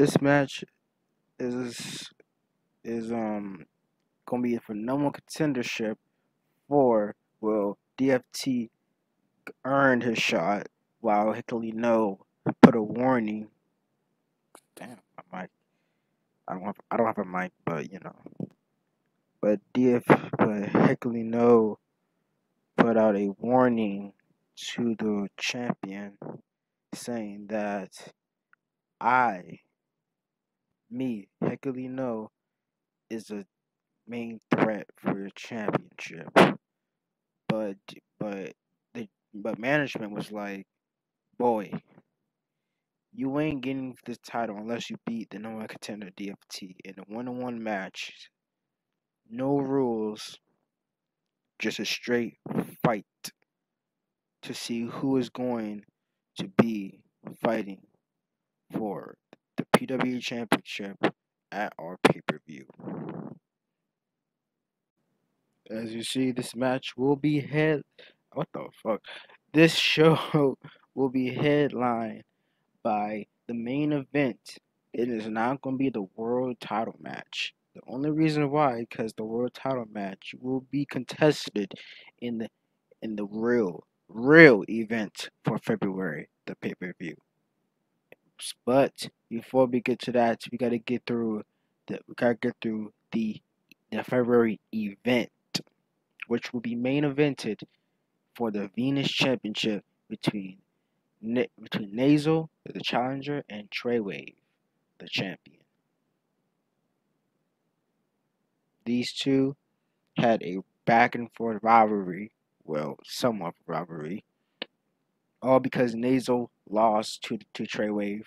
this match is is um gonna be for number one contendership for well DFT earned his shot while Hickley No put a warning. Damn, my mic. I don't have I don't have a mic, but you know. But DF but Hickley No put out a warning to the champion saying that I me, Hickley No, is a main threat for the championship. But but the but management was like, boy, you ain't getting this title unless you beat the number one contender DFT in a one on one match. No rules, just a straight fight to see who is going to be fighting for the PWE Championship at our pay per view. As you see, this match will be head. What the fuck? This show will be headlined by the main event. It is not going to be the world title match. The only reason why, because the world title match will be contested in the in the real real event for February, the pay per view. But before we get to that, we gotta get through the we gotta get through the the February event, which will be main evented for the Venus Championship between between Nasal, the challenger, and Treywave, the champion. These two had a back and forth rivalry, well, somewhat rivalry, all because Nasal lost to to Treywave,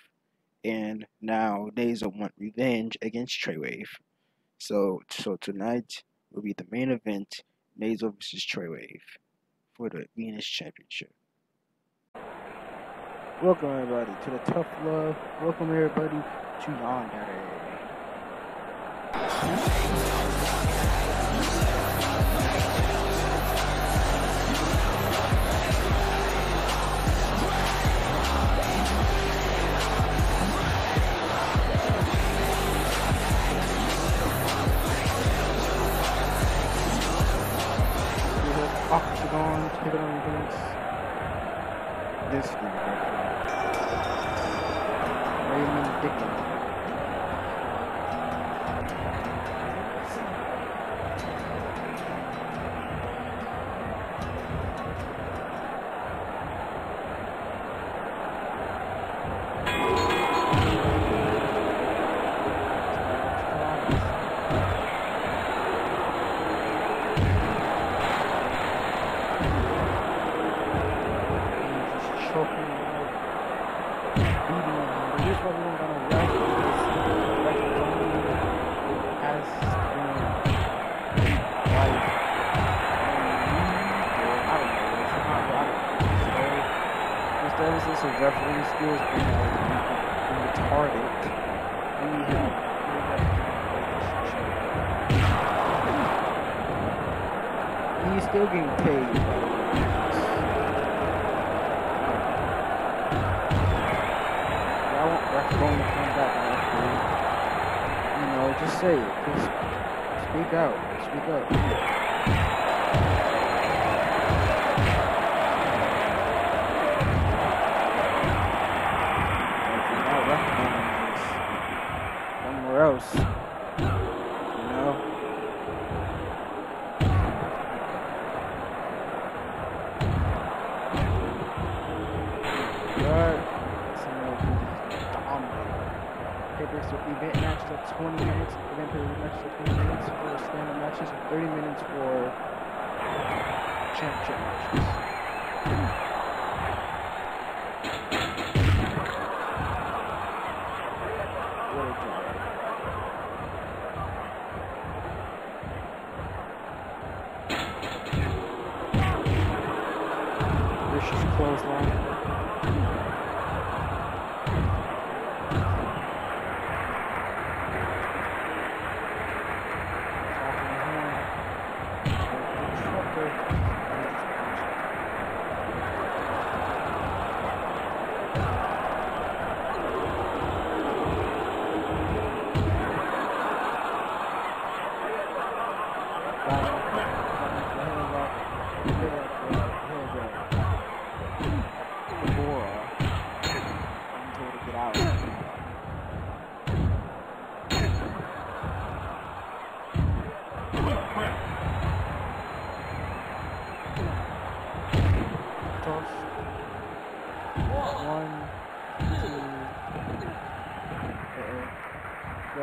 and now Nasal want revenge against Treywave. So so tonight will be the main event, Nasal versus Treywave, for the Venus Championship. Welcome everybody to the Tough Love. Welcome everybody to Yandere. Octagon taking on the against this still getting paid. I want referee to come back referee. You know, just say it. Just speak out. Speak up.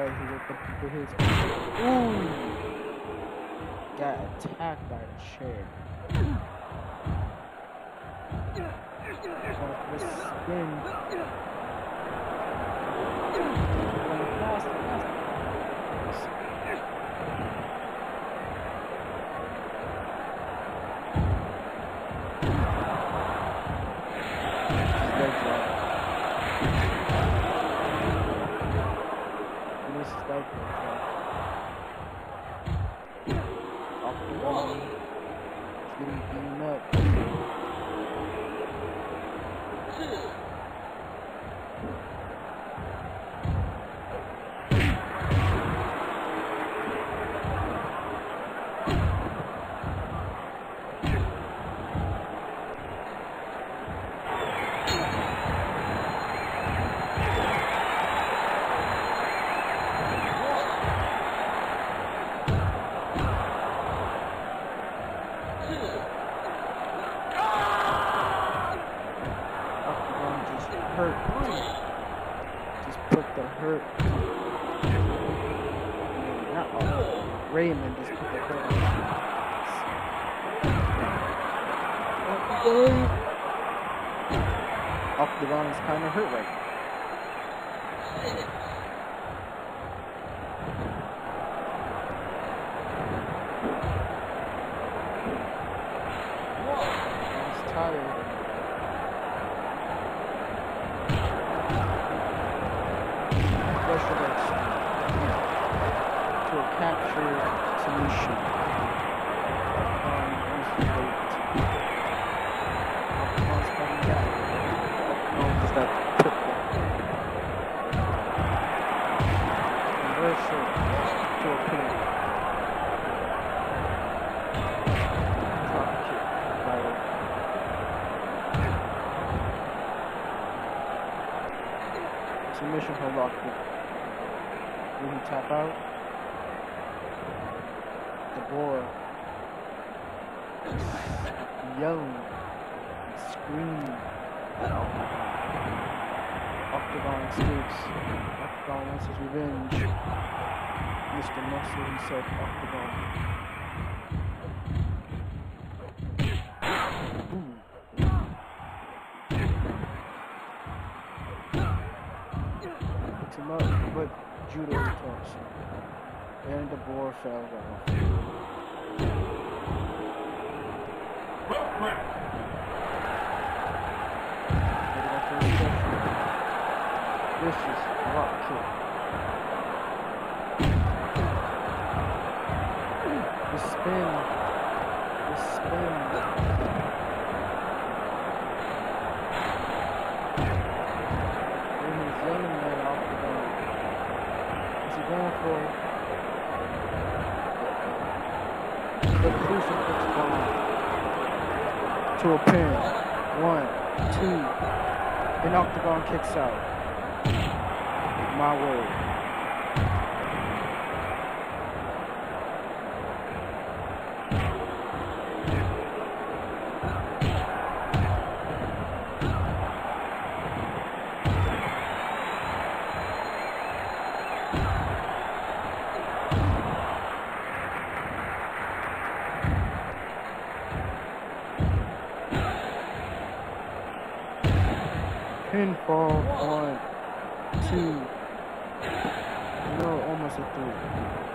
right here, but people his Ooh! Got attacked by a chair. Got the spin. Got fast, fast. time or her way. yell, screaming, at Octagon. Octagon escapes. Octagon wants his revenge. Mr. Muscle himself, Octagon. Up, but judo talks and the boar fell down. This is rocket. The spin to a pin. One, two. An octagon kicks out. My word. pinfall on two. No, almost a three.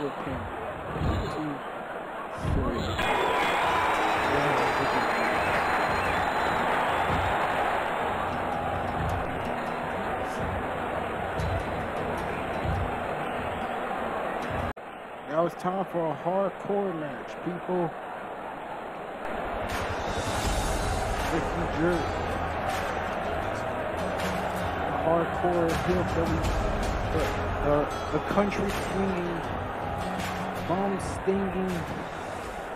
Pin. Two, three. That. Now it's time for a hardcore match, people. Ricky Jerk. A hardcore hillbilly. The, the, the country swinging, bomb stinging,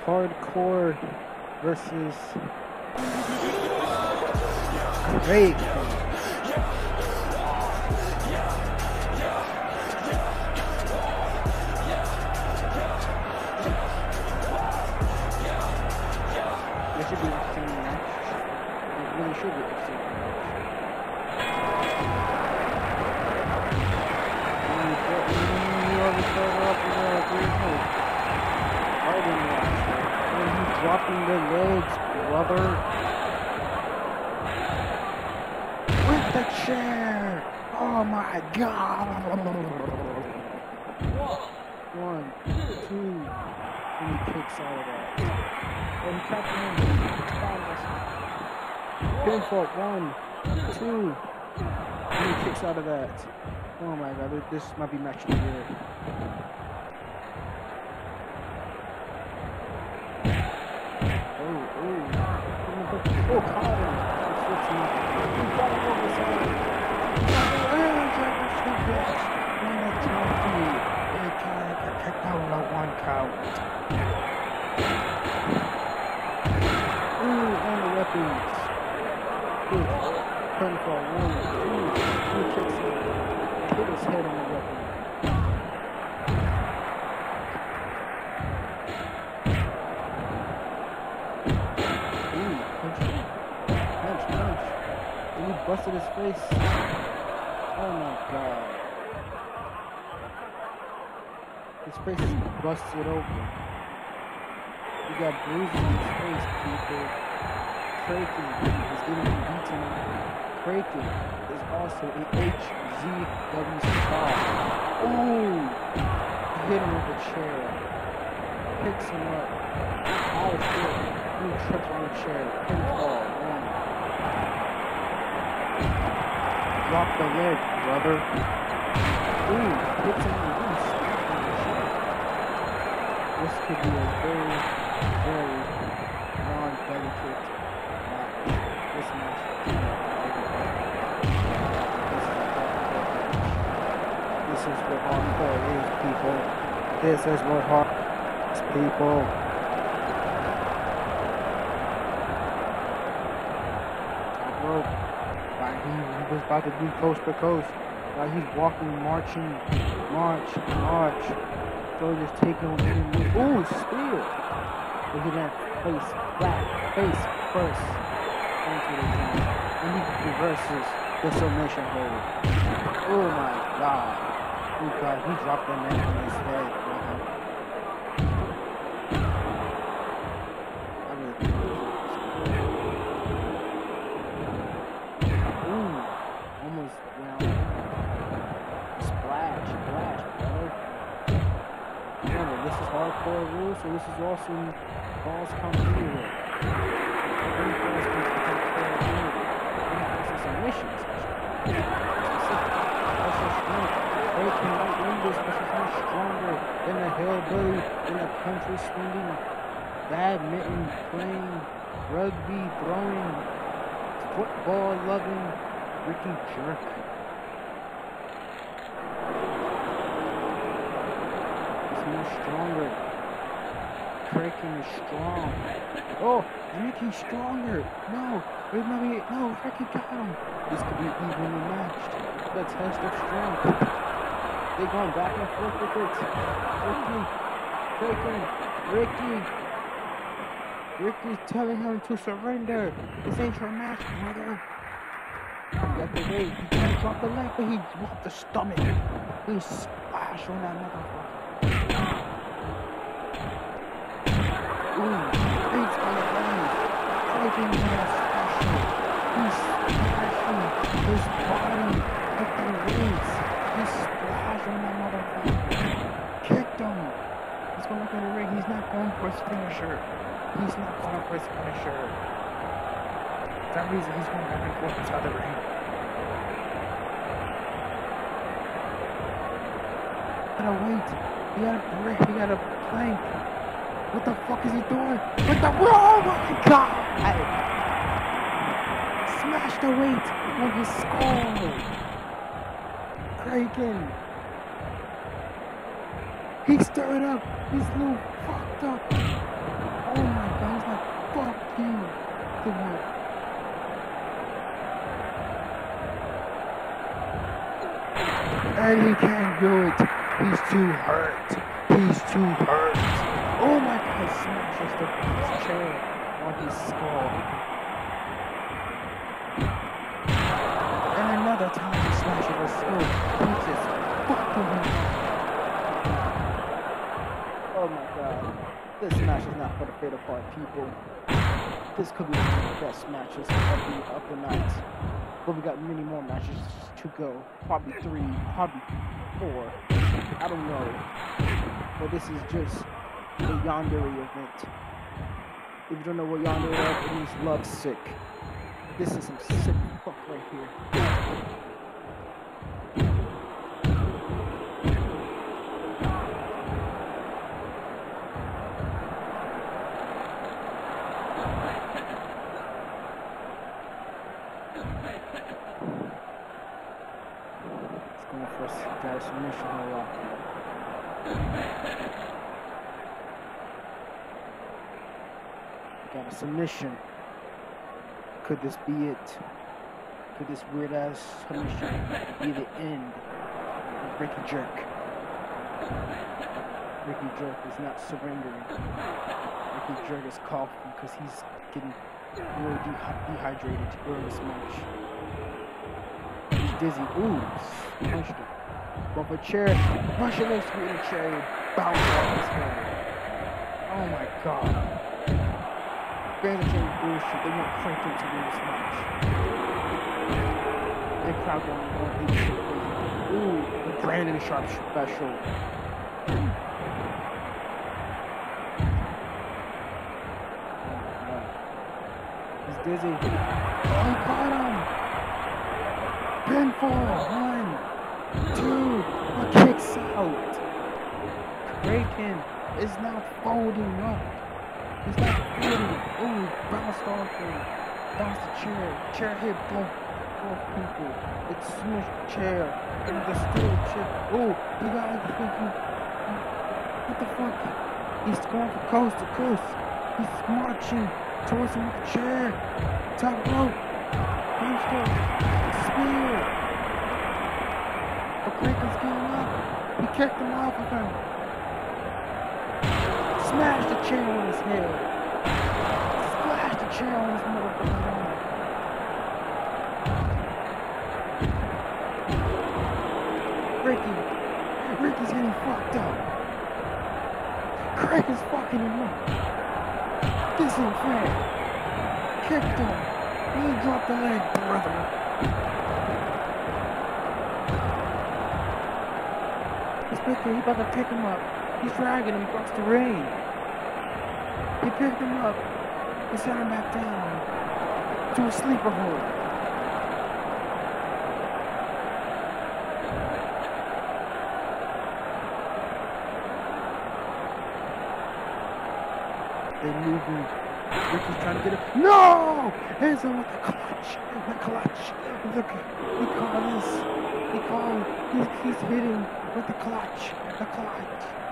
hardcore versus Craig. Pinfall, one, two, and he kicks out of that. Oh my god, this- might be match of the year. Oh, oh, oh. He flips him. He got him over the side. Oh, Jack, snap back. Man, that's not for you. Hey, God, I got kicked out a one count. Busted his face. Oh my god. His face is busted open. He got bruises in his face, people. Kraken is getting beaten up. Kraken is also a HZW star. Ooh! Hit him with a chair. Picks him up. Out of foot. He trips on the chair. Pinfall. Drop the leg, brother. Ooh, hits in the this could be a very, very non-delicate match. This match This is what hardcore is, people. This is what hardcore is, people. Top rope. While he, he was about to do coast to coast. While he's walking, marching, march, march. Soldiers taking on. Ooh, spear! But he then face flat, face first into the ground. And he reverses the submission hold. Oh my god. Oh god, he dropped the man on his head, this is hardcore rules, so this is also balls falls can count for anywhere. Any falls are submissions. Specific. Special. They cannot win this because he's much stronger than the hillbilly, in the country swinging, badminton playing, rugby throwing, football loving, Ricky Jerk. He's stronger. Kraken is strong. Oh, Ricky's stronger. No, wait, no, no, Ricky got him. This could be evenly matched. The test of strength. They're going back and forth with it. Ricky, Kraken, Ricky. Ricky's telling him to surrender. This ain't your match, brother. He got the weight. He can't drop the leg, but he dropped the stomach. He splashed on that motherfucker. Beats the ground. Taking that special. He's smashing his body with the weights. He that motherfucker. Kicked him. He's going for the ring. He's not going for his finisher. He's not going for his finisher. For that reason, he's going back and forth inside the ring. He gotta wait. He got a brick. He got a plank. What the fuck is he doing? What the? Oh my god! Smash the weight on his skull. Kraken. He stirred up. He's little fucked up. Oh my god! He's like, fuck you. And he can't do it. He's too hurt. He's too hurt. Oh my god, smashes the chair on his skull. And another time he smashes his skull. He just fucking him. Oh my god. This match is not for the faint of heart, people. This could be one of the best matches of the, of the night. But we got many more matches to go. Probably three, probably four. I don't know. But this is just Yandere event. If you don't know what Yandere is, it means love sick. This is some sick fuck right here. Submission. Could this be it? Could this weird ass submission be the end of Ricky Jerk? Ricky Jerk is not surrendering. Ricky Jerk is coughing because he's getting really dehy- dehydrated during this match. He's Dizzy. Ooh, punched him. But for chair, Russian next to the chair, bounce off his head. Oh my god. Fans are bullshit. They want Franklin to win this match. The crowd shit crazy. Ooh, the Brandon Sharp special. Oh, He's dizzy. Oh, he caught him! Pinfall! One, two, a kicks out. Kraken is now folding up. He's not folding. Ooh, bounced off him. Bounced the chair. Chair hit both, both people. It smushed the chair. And the steel chair. Ooh, he got like freaking. What the fuck? He's going from coast to coast. He's marching towards him with the chair. Top rope. Hamster. Spear. But Kraken's getting up. He kicked him off of him. Smashed the chair on his head. Splashed the chair on his motherfucking head. Ricky. Ricky's getting fucked up. Craig is fucking him up. This ain't fair. Kicked him. He dropped the leg, brother. He's picking, he about to pick him up. He's dragging him across the ring. He picked him up. He sent him back down to a sleeper hold. They're moving. Ricky's trying to get it. No! Hands on with the clutch. The clutch. Look, he caught this. He called. He's, he's hitting with the clutch. The clutch.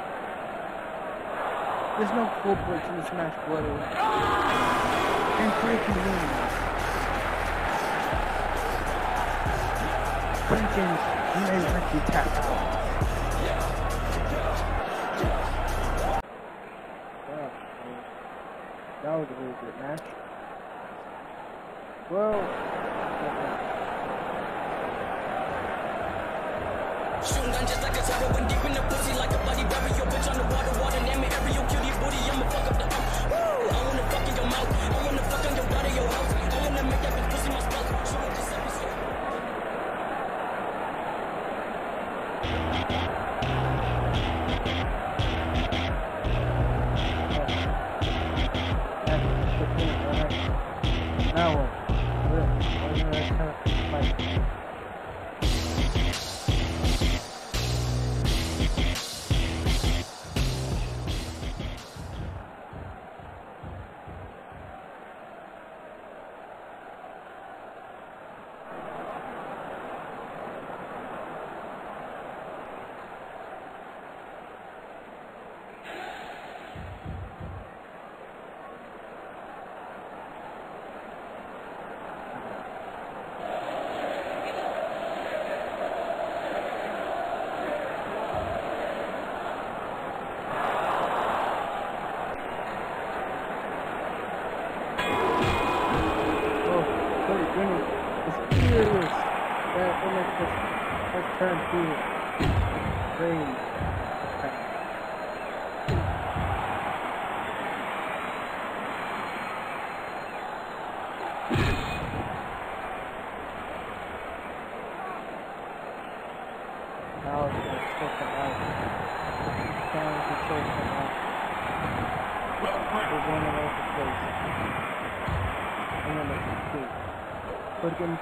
There's no breaks in this match, brother. And breaking wins. Jenkins made Ricky tap out. Yeah, that was a really good match. Well, Shooting guns just like a soda when deep in the pussy like a bloody berry. Your bitch on the water, water, name me every your cutie booty. I'ma fuck up the um. Woo! I wanna fuck in your mouth. I wanna fuck on your body, your house.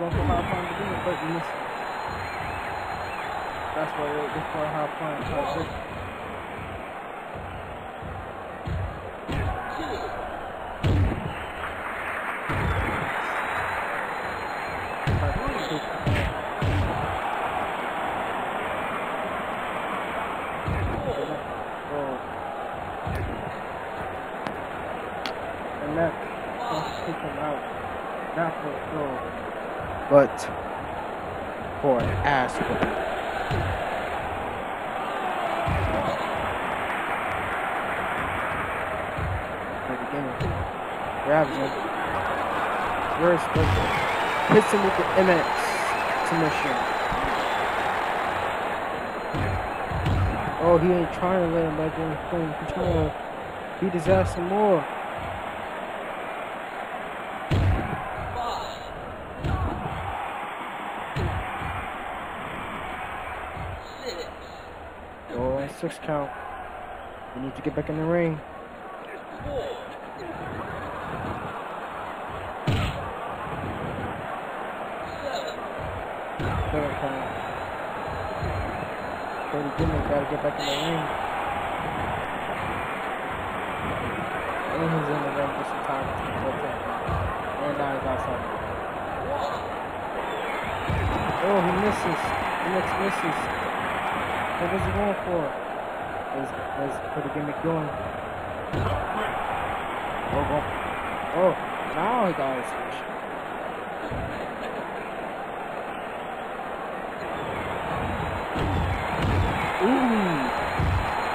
Going for high to do it, but missed it. That's why this high flying transition. And for an ass whooping. Grabs him. Reverse special. Hits him with the MX submission. Oh, he ain't trying to let him back in the thing. He's trying to beat his ass some more. Six count. He needs to get back in the ring. Seven count. Cody Gimmick gotta get back in the ring. And he's in the ring just in time to tap. And now he's outside. Oh, he misses. He misses. What was he going for? Is is Cody Gimmick going. Oh, oh, oh, now he got his switch. Ooh,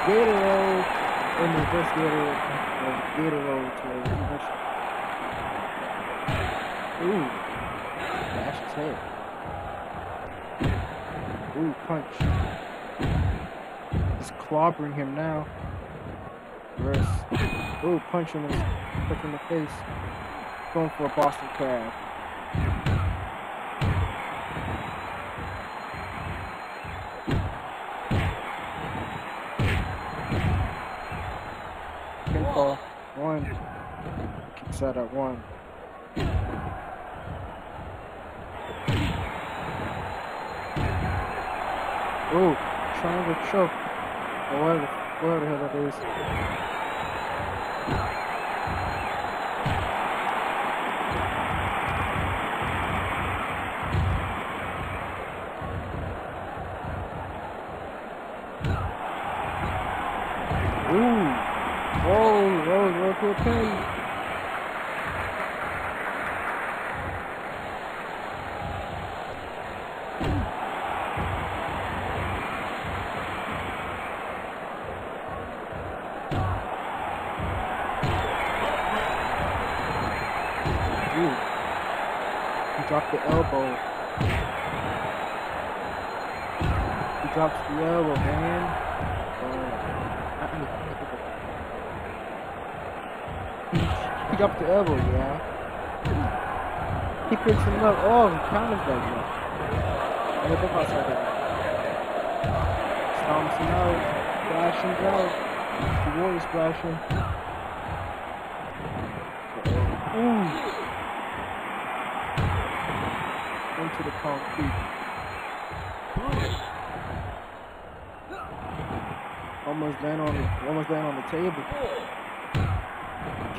Gatorade and reverse Gatorade, uh, Gatorade to a reverse. Ooh, dash his head. Ooh, punch. Clobbering him now. Reverse. Ooh, punch him in, punch him in the face. Going for a Boston Crab. Pinfall. One. Kicks out at one. Ooh, triangle choke. Or whatever, whatever the hell that is.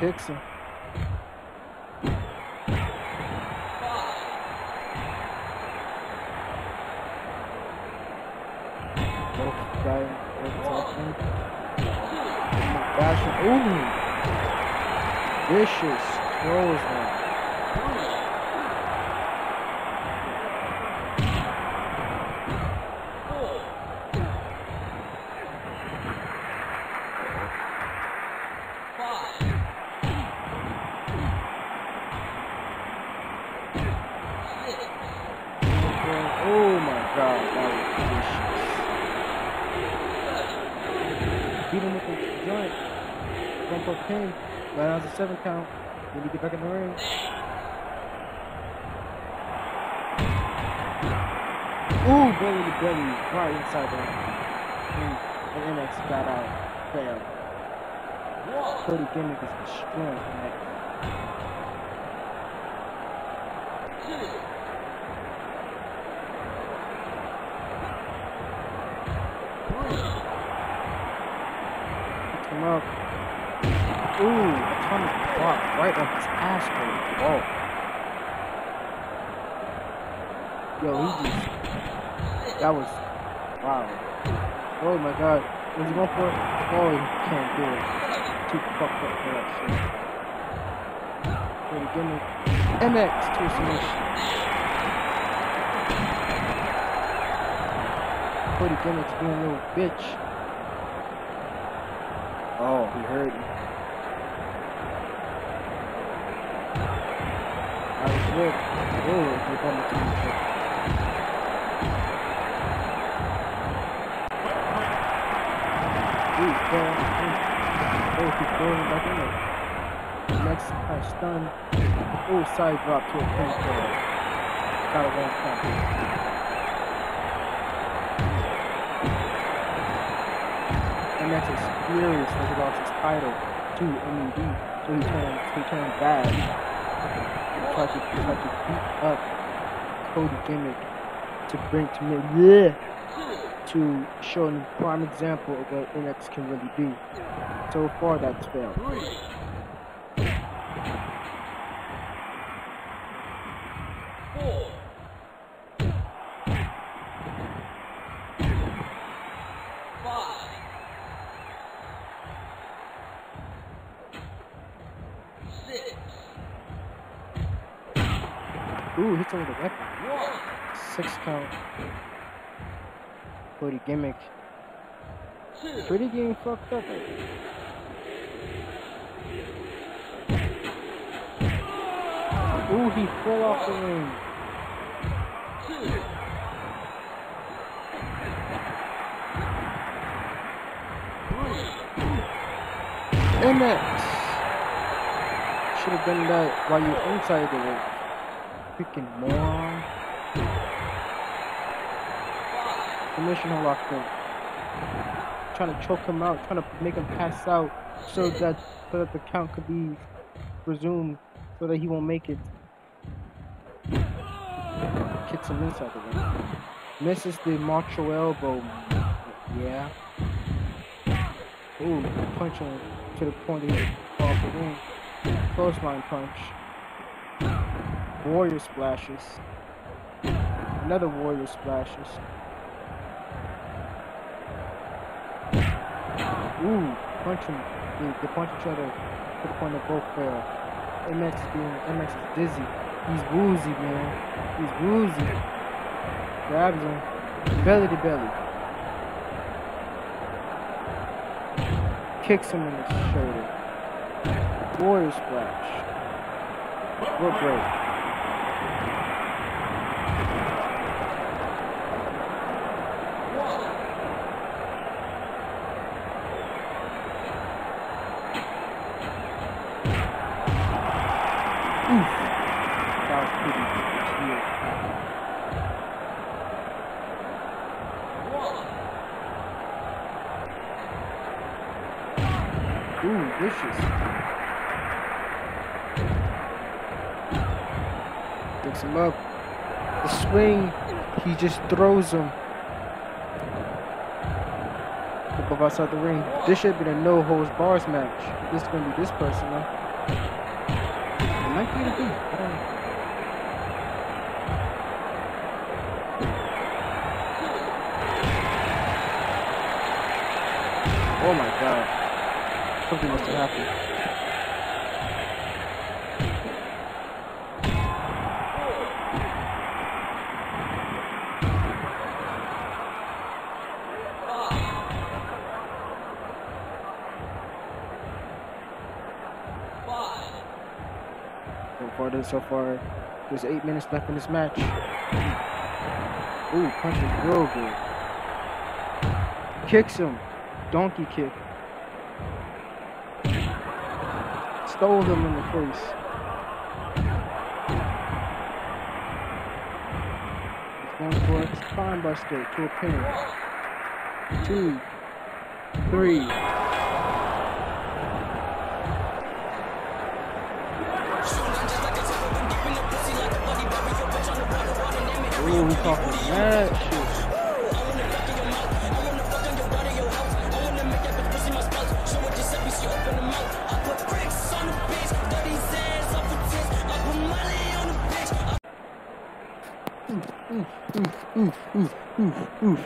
Kicks him. Both guy over top him. Seven count. Then you get back in the ring. Ooh, belly to belly. Right inside the ring. And, MX got out. Fail. Cody Gimmick is destroying. Right on his asshole. Oh. Yo, he just. That was. Wow. Oh my god. Was he going for it? Oh, he can't do it. Too fucked up for that shit. Cody Gimmick. MX to a submission. Cody Gimmick's being a little bitch. Oh, he hurt me. Good. Oh, he got the there. Oh, he's throwing back in there. Next, uh, stun. Oh, side drop to a pinfall. Got a one count. MX is furious that he lost his title to MED, so he turned he turned bad. To he tried to beat up Cody Gimmick to bring to me yeah to show a prime example of what MX can really be. So far, that's failed. Cody Gimmick. Pretty getting fucked up. Ooh, he fell off the ring. MX. Should have done that while you're inside the ring. Freaking moron. Submission hold locked in. Trying to choke him out, trying to make him pass out so that so that the count could be resumed so that he won't make it. Kicks him inside the ring. Misses the macho elbow. Yeah. Ooh, punch him to the point he off the ring. Clothesline punch. Warrior splashes. Another warrior splashes. Ooh, punch him. They, they punch each other to the point that both uh, fail. MX is being, MX is dizzy. He's woozy, man. He's woozy. Grabs him. Belly to belly. Kicks him in the shoulder. Warrior splash. What break? Just throws him. Look outside the ring. This should be a no holds bars match. This is gonna be this person though. It might be the. I don't know. Oh my god. Something must have happened. So far, there's eight minutes left in this match. Ooh, punches real good. Kicks him. Donkey kick. Stole him in the face. He's going for a spine buster to a pin. Two, three. Ooh, we talking that shit.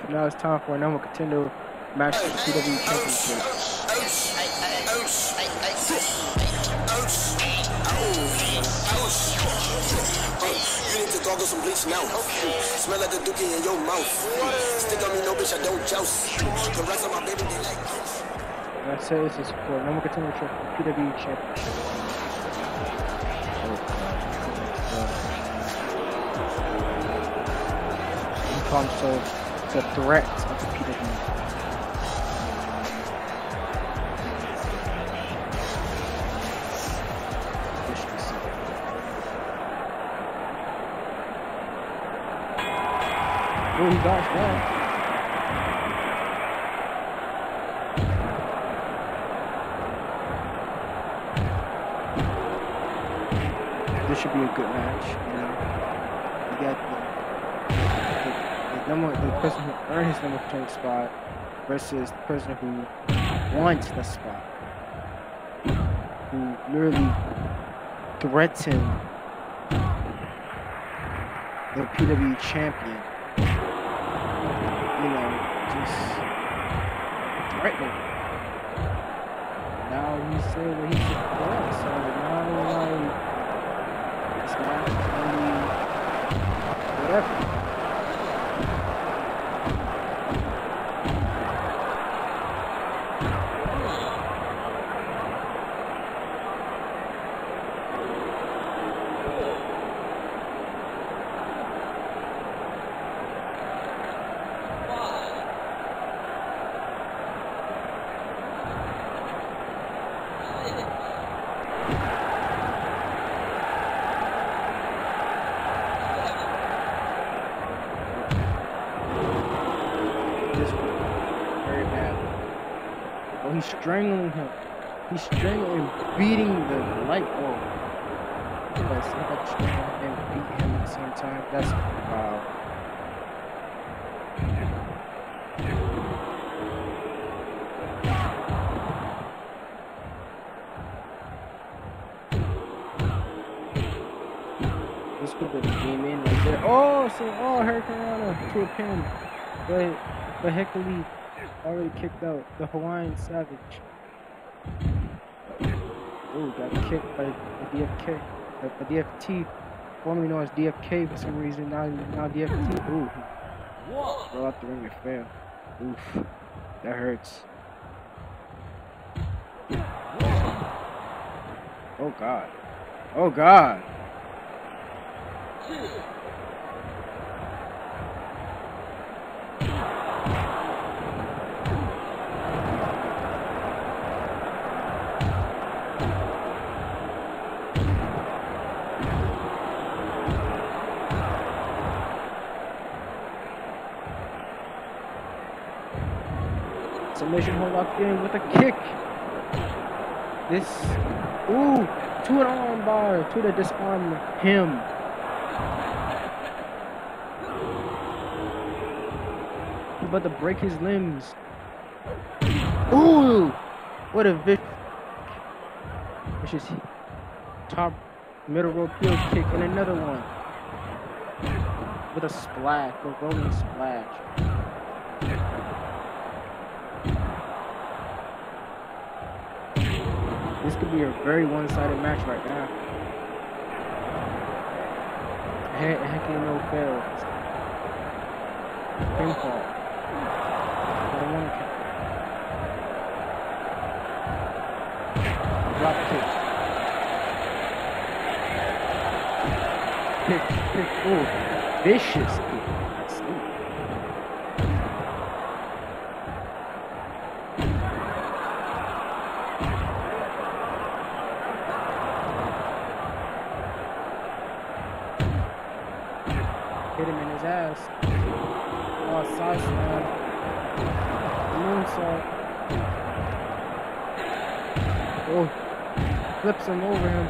Now it's time for a number contender match for the PW Championship. To gargle some bleach. Smell like the dookie in your mouth. Stick on me, no bitch, I don't joust. The rest of my baby, they like. And I say this is for a number contender for the PW Championship. He call himself the threat Oh, he that. This should be a good match, you know. You got the, the, the number the person who earned his number ten spot versus the person who wants the spot. Who literally threatened the PW champion. You know, just threatening. Now he said that he should strangling him. He's strangling, beating the light bulb. But it's not like strangling and beat him at the same time. That's wow. Could have came in right there. Oh, so oh, Hurricane to a pin. But but Heckley already kicked out the Hawaiian Savage. Oh, got kicked by the DFK, uh, the DFT, formerly known as DFK for some reason. Now now DFT. Ooh, roll out the ring and fail. Oof, that hurts. Oh God. Oh God. Submission hold locked in with a kick. This, ooh, to an arm bar, to the disarm him. About to break his limbs. Ooh, what a vicious, vicious top middle rope heel kick and another one with a splash, a rolling splash. This could be a very one-sided match right now. Heck, heck ain't no fails. Pinfall. Don't want to count. Drop kick. Kick, kick, ooh. Vicious flips him over him.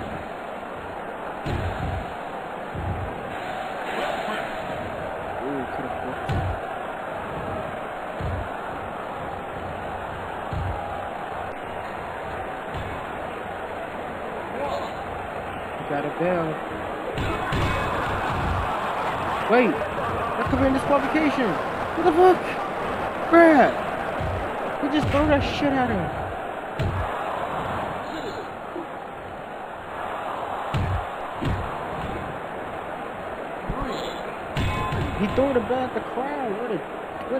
Got a bell. Wait, that could be in disqualification. What the fuck? Brad, we just throw that shit at him.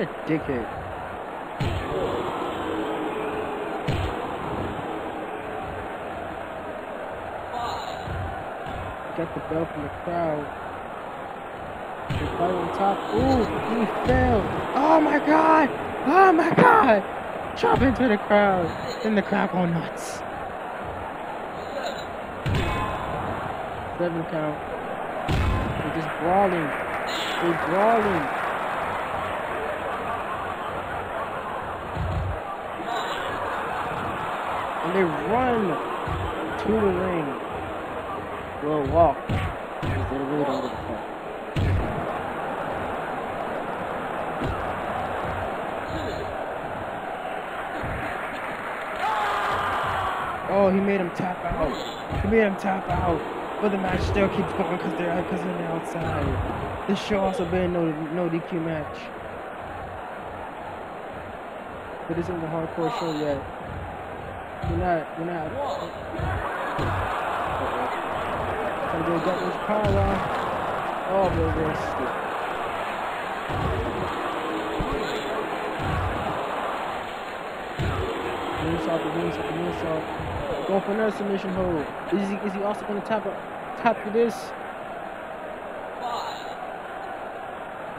What a dickhead. Got the bell from the crowd. The fight on top. Ooh, he fell. Oh my god! Oh my god! Chop into the crowd. Then the crowd go nuts. Seven count. They're just brawling. They're brawling. And they run to the ring. Well, walk. Because they really don't give a. Oh, he made him tap out. He made him tap out. But the match still keeps going because they're because they're outside. This show also been no no DQ match. But isn't a hardcore show yet. We're not we're not Gonna go get this power. Uh. Oh, we're risky. Moonsault, the moonsault, the moonsault. Going for another submission hold. Is he, is he also gonna tap tap to this?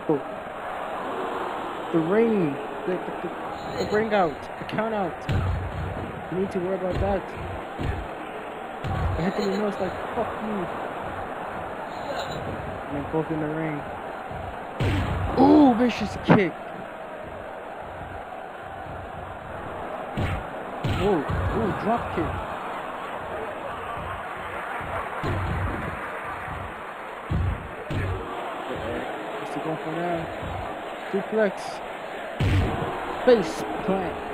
Oh. The ring, the, the, the, the ring out, the count out. You need to worry about that. I hit them in the nose like, fuck you. And then both in the ring. Ooh, vicious kick. Ooh, ooh, drop kick. What's he going for now? Duplex. Face plant.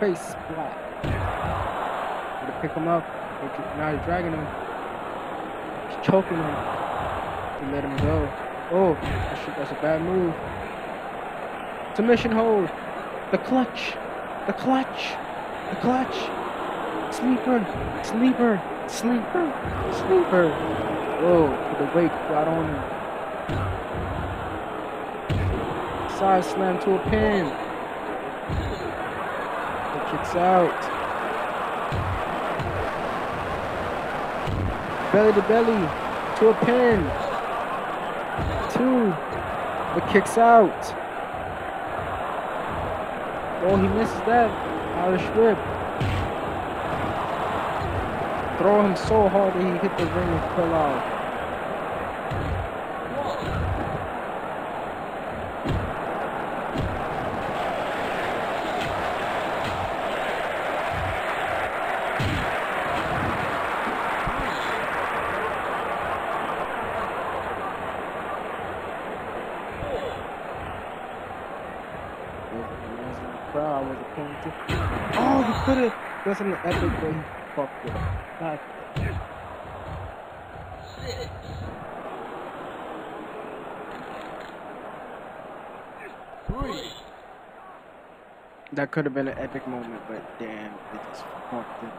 Face splat. Gonna pick him up. Now he's dragging him. He's choking him. He let him go. Oh, that's a bad move. Submission hold. The clutch. The clutch. The clutch. Sleeper. Sleeper. Sleeper. Sleeper. Whoa, the weight got on him. Side slam to a pin. Out. Belly to belly to a pin. Two. It kicks out. Oh, he misses that. Irish whip. Throw him so hard that he hit the ring and fell out. An epic, but he fucked it. God. That could have been an epic moment, but damn, it just fucked it.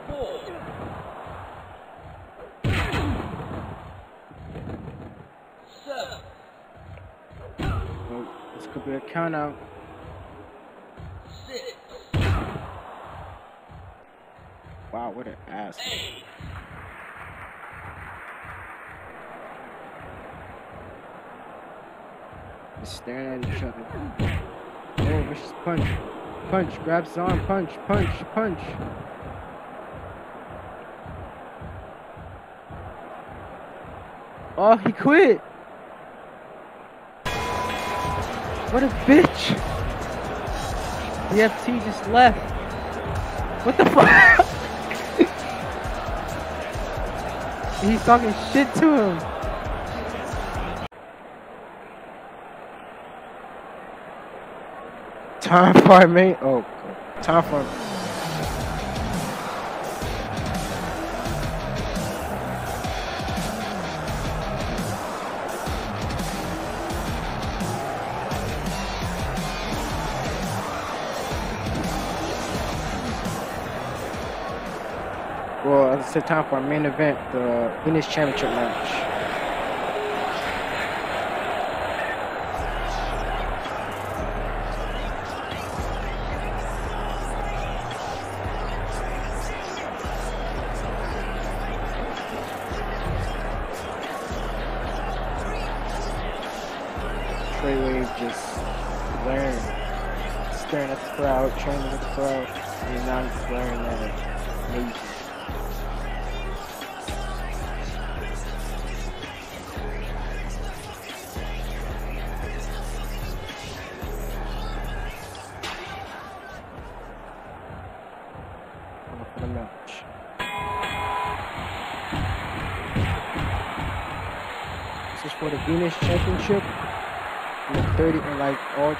Oh, this could be a count out. What an ass. Just staring at each other. Oh, vicious punch. Punch, his arm, punch, punch, punch. Oh, he quit. What a bitch. The FT just left. What the fuck? He's talking shit to him. Time for me. Oh, time for. It's time for our main event, the Venus Championship match.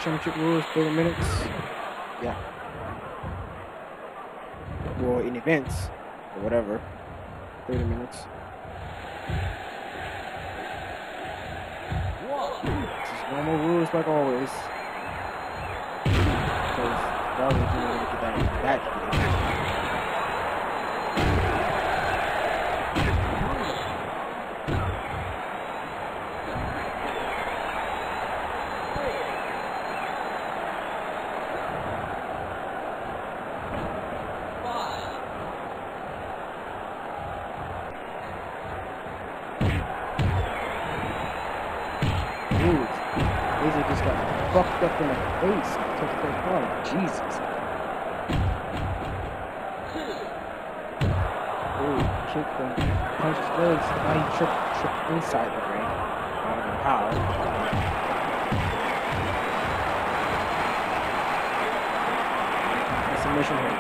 Championship rules, 30 minutes. Yeah. Well, in events or whatever, 30 minutes. Is normal rules like always. Because that was get that that Tripped, tripped inside the ring. I don't know how. A submission hit.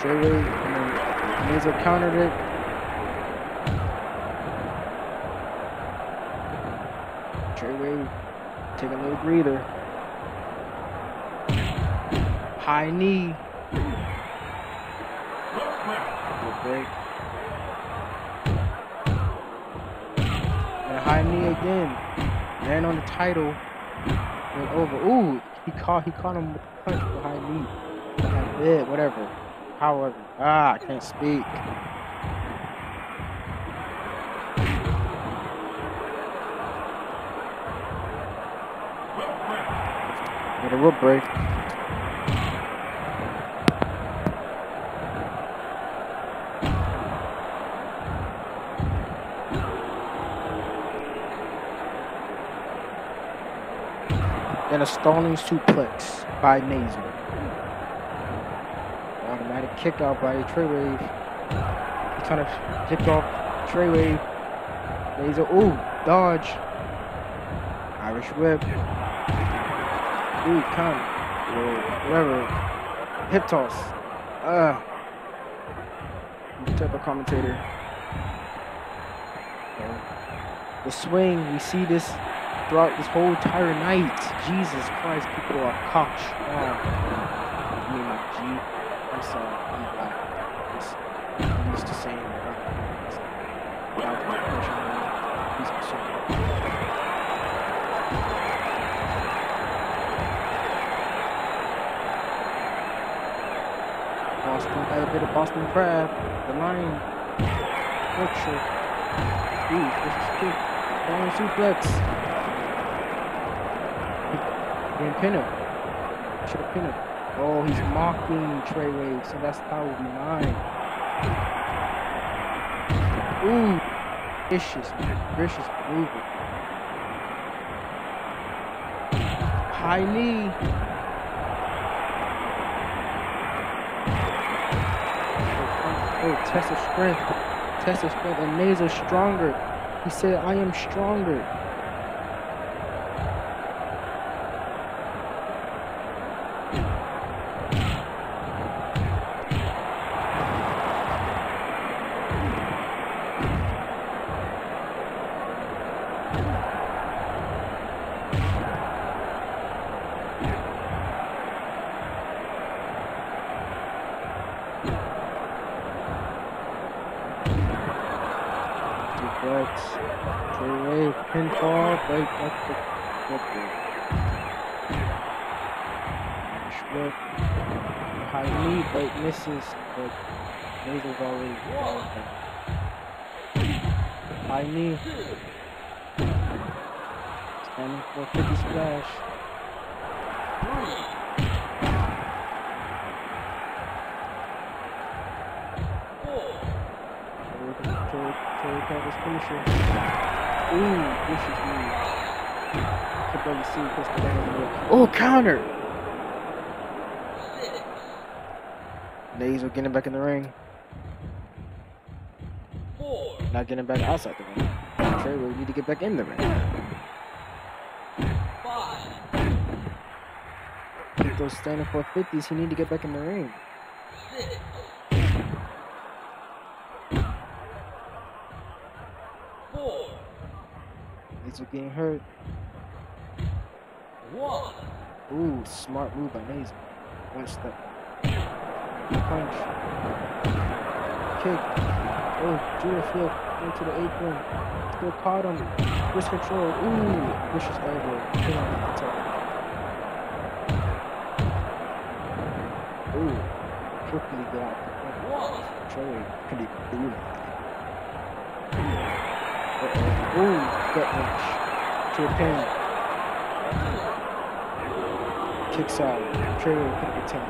Jay Ray, and then Laser countered it. Wade taking a little breather. High knee. Break. Again. Land on the title. Went over. Ooh, he caught he caught him with a punch high knee. Like that, whatever. However. Ah, I can't speak. Get a rope break. Stalling suplex by Nasal. Automatic kick out by Trey Wave. He's trying to kick off Trey Wave. Nasal. Ooh, dodge. Irish whip. Ooh, come. Whatever. Hip toss. Uh. Type of commentator. The swing, we see this throughout this whole entire night. Jesus Christ, people are cock strong. I mean, like, G. I'm sorry, I'm black. I'm used to saying that. I'm, Piece. Boston, a bit of Boston Crab, the Lion, Butcher. Ooh, this is kick. Falling suplex. Didn't pin him. Should have pinned him. Oh, he's mocking Trey Wade, so that's be mine. Ooh, vicious, vicious maneuver. High knee. Oh, oh, test of strength. Test of strength. And Nasal stronger. He said, I am stronger. Ooh, vicious move. Could barely see because the. Oh, counter! Nasal getting back in the ring. Not getting back outside the ring. Trey will need to get back in the ring. Keep those standing for 50s. He need to get back in the ring. Laser getting hurt. One. Ooh, smart move by Laser. One step. Punch. Kick. Oh, Judo Flip into the apron. Still caught him. Wrist control. Ooh, vicious elbow. Pin on the top. Ooh, quickly get out. One. Trey pretty cool. Uh-oh. Ooh, gut wrench. To a pin. Kicks out. Trey put the ten.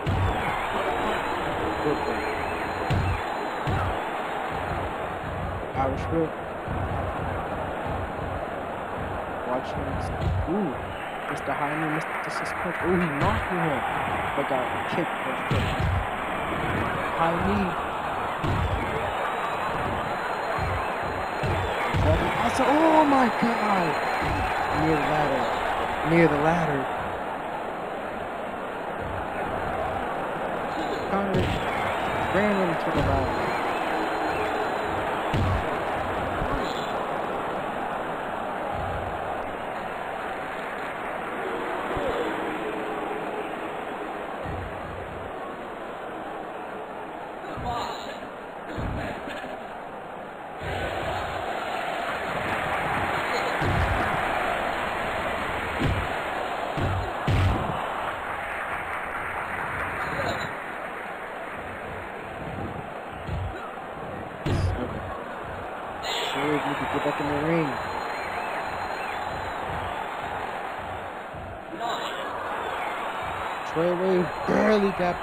Good thing. Irish whip. Watch him. Ooh. Mr. Mr. This is punch. Ooh, he knocking him. But got kicked. High knee. Oh my god! Near the ladder. Near the ladder.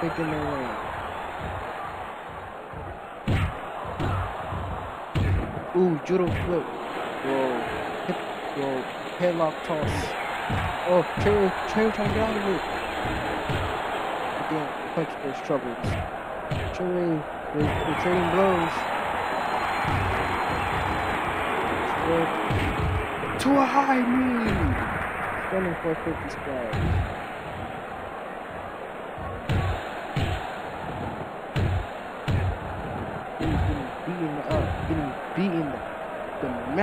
The ring. Ooh, judo flip. Whoa. Hip, whoa. Headlock toss. Oh, Trey, Trey trying to get out of it. Again, punch for his troubles. They're, they're trading blows. Trey, to a high knee. Stunning 450 splash.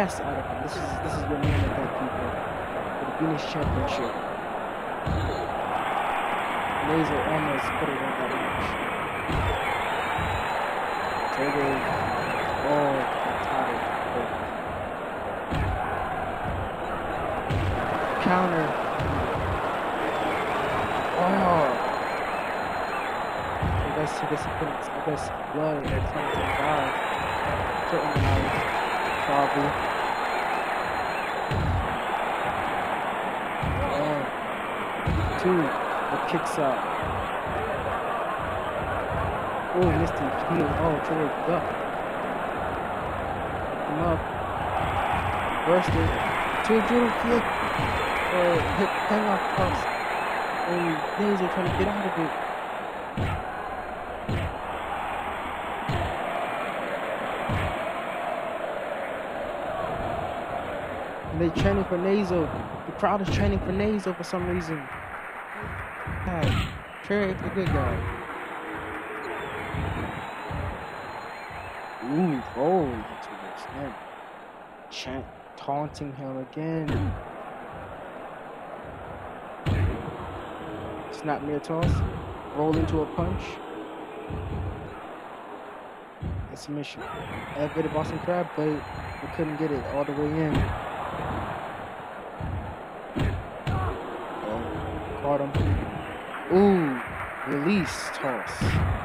Of him. This is this is your at that people for the Guinness Championship. Laser almost put it on that match. Trigger, oh, tired. Counter. Oh. I guess, I guess I guess blood or something died. Certain hours, probably. Two, the kicks out. Oh, Misty heel. Oh, Trey duck. Him up. Burst it. Two judo flip. Or hit hang off cross. And Laser trying to get out of it. And they chanting for Nazo. The crowd is training for Nazo for some reason. God, Trey the good guy. Ooh, roll into the snap. Chant taunting him again. Snap near toss. Roll into a punch. A submission. Elevated Boston Crab, but we couldn't get it all the way in. Oh, caught him. Ooh, release toss.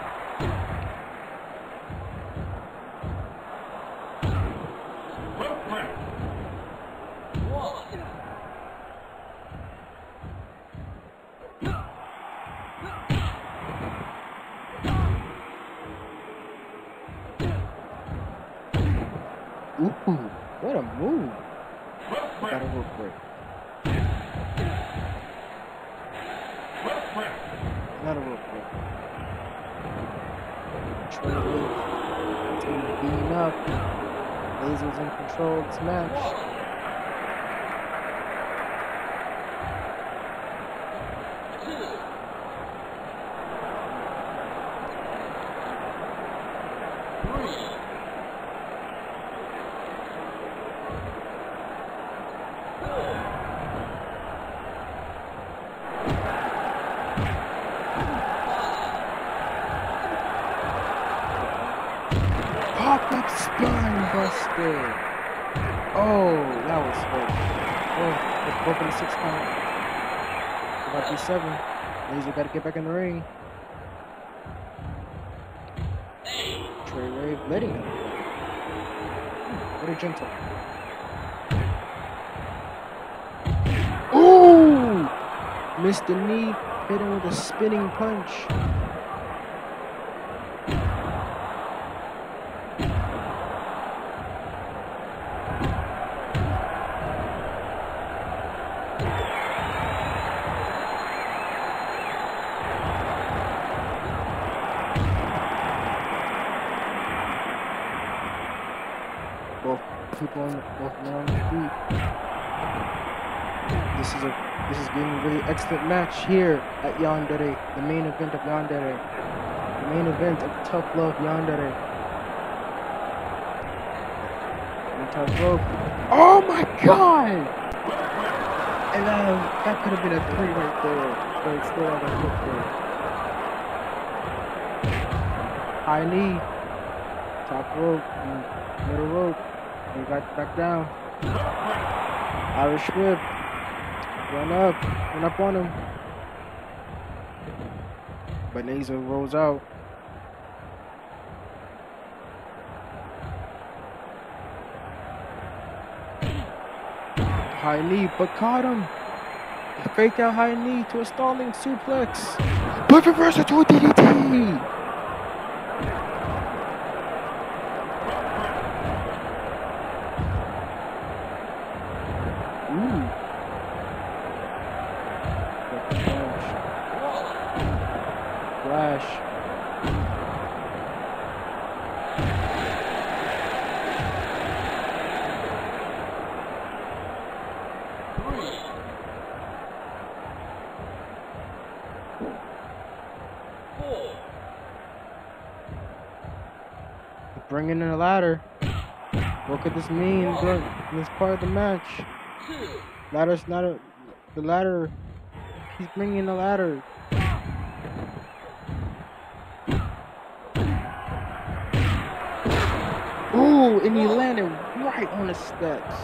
Both in the six count. About to be seven. Laser got to get back in the ring. Trey Rave letting him. What a gentle. Ooh! Missed the knee, hit him with a spinning punch. Match here at Yandere, the main event of Yandere. The main event of Tough Love Yandere. Top rope. Oh my god! And um, that could have been a three right there. But it's still on the hook there. High knee. Top rope. and Middle rope. He got back down. Irish whip. Run up. Run up on him. Nazer rolls out. High knee, but caught him. Fake out high knee to a stalling suplex. But reversal to a DDT. Bringing in a ladder. What could this mean this part of the match? Ladder's not a. The ladder. He's bringing the ladder. Ooh, and he landed right on the steps.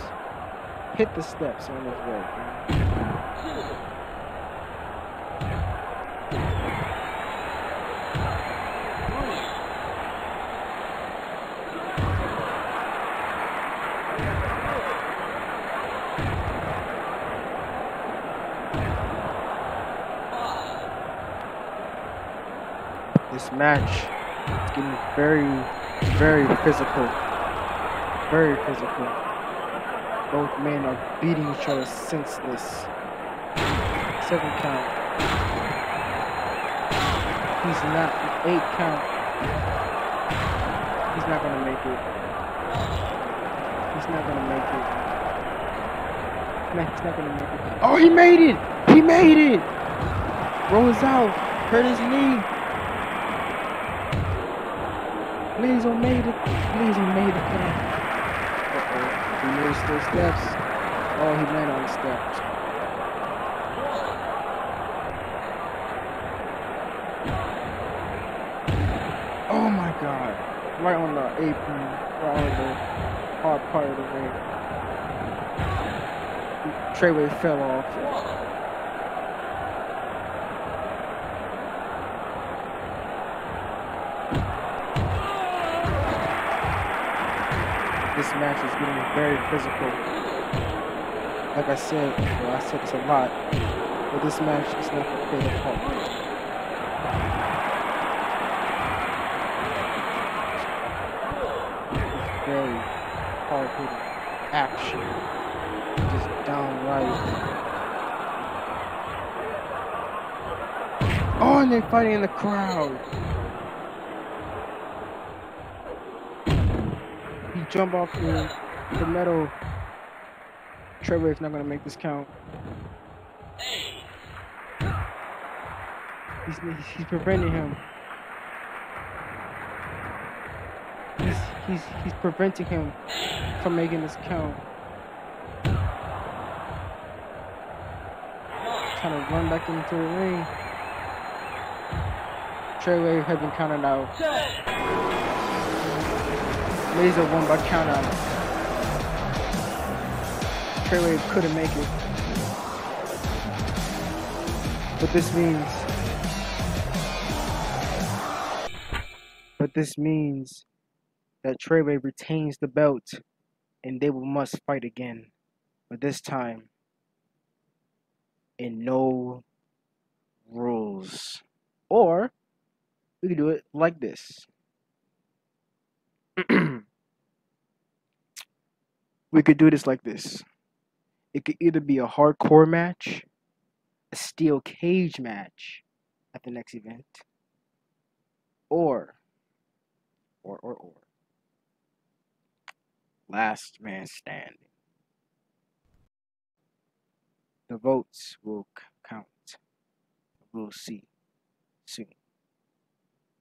Hit the steps on his way. This match is getting very, very physical. Very physical. Both men are beating each other senseless. Seven count. He's not eight count. He's not gonna make it. He's not gonna make it. No, he's not gonna make it. Oh, he made it! He made it! Rolls out, hurt his knee. Laser made it. Laser made it. The steps. Oh, he landed on steps. Oh my god. Right on the apron. Right on the hard part of the ring. Treyway fell off. This match is getting very physical. Like I said, well, I said this a lot, but this match is like a fatal part. It's very hard hitting action. Just downright. Oh, and they're fighting in the crowd. Jump off the, the metal. Trevor's not gonna make this count. He's, he's preventing him. He's, he's, he's preventing him from making this count. trying to run back into the ring. Trey Wave been counted out. Laser won by count out. Trey Wave couldn't make it. But this means But this means that Trey Wave retains the belt and they will must fight again. But this time in no rules. Or we could do it like this. we could do this like this. It could either be a hardcore match, a steel cage match at the next event, or, or, or, or, last man standing. The votes will count. We'll see soon.